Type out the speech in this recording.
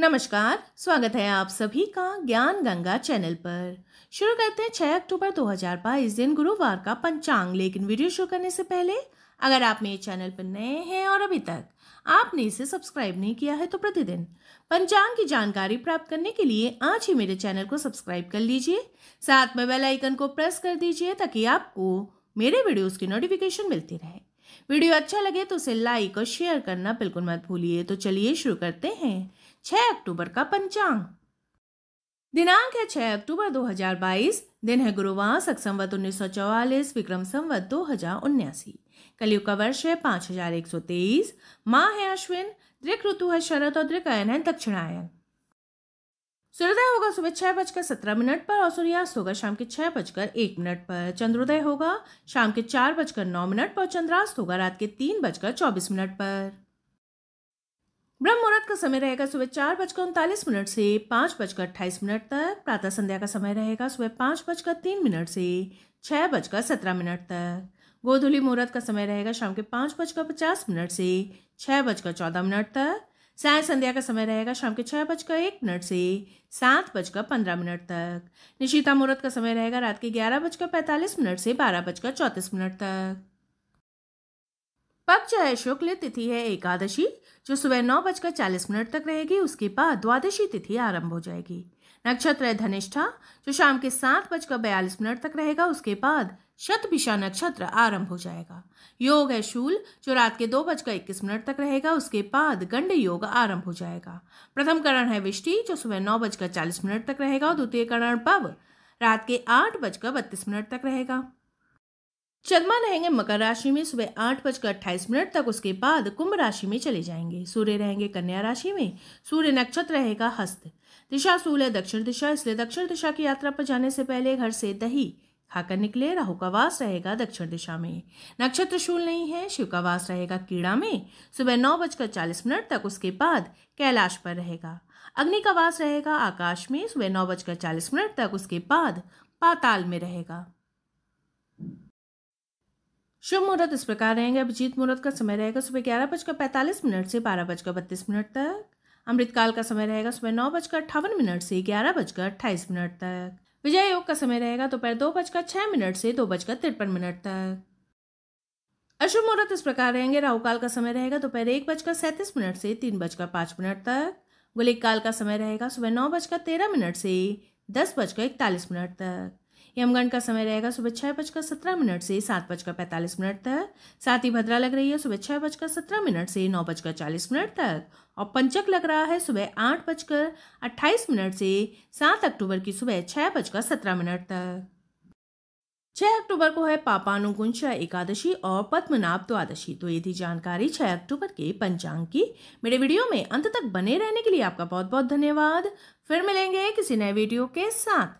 नमस्कार, स्वागत है आप सभी का ज्ञान गंगा चैनल पर। शुरू करते हैं 6 अक्टूबर 2022 दिन गुरुवार का पंचांग, लेकिन वीडियो शुरू करने से पहले, अगर आप मेरे चैनल पर नए हैं और अभी तक आपने इसे सब्सक्राइब नहीं किया है तो प्रतिदिन पंचांग की जानकारी प्राप्त करने के लिए आज ही मेरे चैनल को सब्सक्राइब कर लीजिए। साथ में बेल आइकन को प्रेस कर दीजिए ताकि आपको मेरे वीडियोस की नोटिफिकेशन मिलती रहे। वीडियो अच्छा लगे तो उसे लाइक और शेयर करना बिल्कुल मत भूलिए। तो चलिए शुरू करते हैं। 6 अक्टूबर का पंचांग। दिनांक है 6 अक्टूबर 2022 दिन है गुरुवार सक संवत उन्नीस सौ चौवालीस, विक्रम संवत दो हज़ार उन्यासी। कलयुग का वर्ष है पाँच हज़ार एक सौ तेईस। माह है अश्विन, दृक ऋतु है शरद और दृकायन है दक्षिणायन। सूर्योदय होगा सुबह छह बजकर सत्रह मिनट पर और सूर्यास्त होगा शाम के छह बजकर एक मिनट पर। चंद्रोदय होगा शाम के चार बजकर नौ मिनट पर चंद्रास्त होगा रात के तीन बजकर चौबीस मिनट पर। ब्रह्म मुहूर्त का समय रहेगा सुबह चार बजकर उनतालीस मिनट से पाँच बजकर अट्ठाईस मिनट तक। प्रातः संध्या का समय रहेगा सुबह पाँच बजकर तीन मिनट से छः बजकर सत्रह मिनट तक। गोधुली मुहूर्त का समय रहेगा शाम के पाँच बजकर पचास मिनट से छः बजकर चौदह मिनट तक। साय संध्या का समय रहेगा शाम के छः बजकर एक मिनट से सात बजकर पंद्रह मिनट तक। निशिता मुहूर्त का समय रहेगा रात के ग्यारह बजकर पैंतालीस मिनट से बारह बजकर चौंतीस मिनट तक। पक्ष है, शुक्ल तिथि है, एकादशी, जो सुबह नौ बजकर चालीस मिनट तक रहेगी, उसके बाद द्वादशी तिथि आरंभ हो जाएगी। नक्षत्र है, धनिष्ठा, जो शाम के सात बजकर बयालीस मिनट तक रहेगा, उसके बाद शतभिषा नक्षत्र आरंभ हो जाएगा। योग है शूल, जो रात के दो बजकर इक्कीस मिनट तक रहेगा, उसके बाद गंड योग आरंभ हो जाएगा। प्रथम करण है विष्टि, जो सुबह नौ बजकर चालीस मिनट तक रहेगा, और द्वितीय करण पव, रात के आठ बजकर बत्तीस मिनट तक रहेगा। चंद्रमा रहेंगे मकर राशि में, सुबह आठ बजकर अट्ठाईस मिनट तक, उसके बाद कुंभ राशि में चले जाएँगे। सूर्य रहेंगे कन्या राशि में, सूर्य नक्षत्र रहेगा हस्त। दिशा सूल है दक्षिण दिशा, इसलिए दक्षिण दिशा की यात्रा पर जाने से पहले घर से दही खाकर निकले, राहु का वास रहेगा दक्षिण दिशा में। नक्षत्र शूल नहीं है, शिव का वास रहेगा कीड़ा में। सुबह नौ बजकर चालीस मिनट तक उसके बाद कैलाश पर रहेगा। अग्नि का वास रहेगा आकाश में, सुबह नौ बजकर चालीस मिनट तक उसके बाद पाताल में रहेगा। शुभ मुहूर्त, इस प्रकार रहेंगे अभिजीत। मुहूर्त का समय रहेगा सुबह ग्यारह बजकर पैंतालीस मिनट से बारह बजकर बत्तीस मिनट तक। अमृतकाल का समय रहेगा सुबह नौ बजकर अट्ठावन मिनट से ग्यारह बजकर अट्ठाईस मिनट तक। विजय योग का समय रहेगा दोपहर दो बजकर छह मिनट से दो बजकर तिरपन मिनट तक। अशुभ मुहूर्त इस प्रकार रहेंगे। राहुकाल का समय रहेगा दोपहर एक बजकर सैंतीस मिनट से तीन बजकर पाँच मिनट तक। गुलिक काल का समय रहेगा सुबह नौ बजकर तेरह मिनट से दस बजकर इकतालीस मिनट तक। यमगंड का समय रहेगा सुबह छः बजकर सत्रह मिनट से सात बजकर पैंतालीस मिनट तक। साथ ही भद्रा लग रही है सुबह छः बजकर सत्रह मिनट से नौ बजकर चालीस मिनट तक। और पंचक लग रहा है सुबह आठ बजकर अट्ठाईस मिनट से सात अक्टूबर की सुबह छः बजकर सत्रह मिनट तक। छह अक्टूबर को है पापानुगुंशा एकादशी और पद्मनाभ द्वादशी। तो ये थी जानकारी छह अक्टूबर के पंचांग की। मेरे वीडियो में अंत तक बने रहने के लिए आपका बहुत बहुत धन्यवाद। फिर मिलेंगे किसी नए वीडियो के साथ।